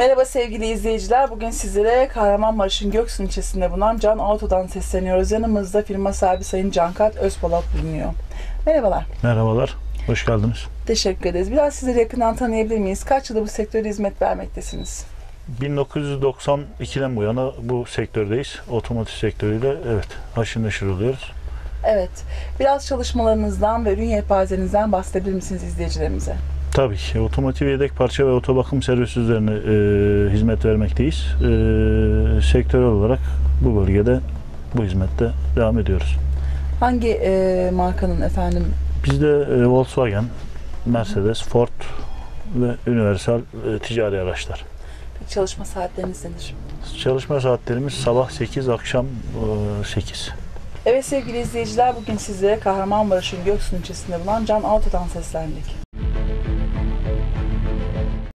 Merhaba sevgili izleyiciler. Bugün sizlere Kahramanmaraş'ın Göksun ilçesinde bulunan Can Auto'dan sesleniyoruz. Yanımızda firma sahibi Sayın Cankat Özpolat bulunuyor. Merhabalar. Merhabalar, hoş geldiniz. Teşekkür ederiz. Biraz sizleri yakından tanıyabilir miyiz? Kaç yıldır bu sektörde hizmet vermektesiniz? 1992'den bu yana bu sektördeyiz. Otomotiv sektörüyle evet haşır neşir oluyoruz. Evet. Biraz çalışmalarınızdan ve ürün yelpazenizden bahsedebilir misiniz izleyicilerimize? Tabii ki otomotiv yedek parça ve otobakım servisi üzerine e, hizmet vermekteyiz. E, sektörel olarak bu bölgede bu hizmette devam ediyoruz. Hangi e, markanın efendim? Bizde e, Volkswagen, Mercedes, Ford ve Universal e, ticari araçlar. Çalışma saatleriniz nedir? Çalışma saatlerimiz sabah 8, akşam e, 8. Evet sevgili izleyiciler bugün sizlere Kahramanmaraş'ın Göksun ilçesinde bulunan Can Auto'dan seslendik.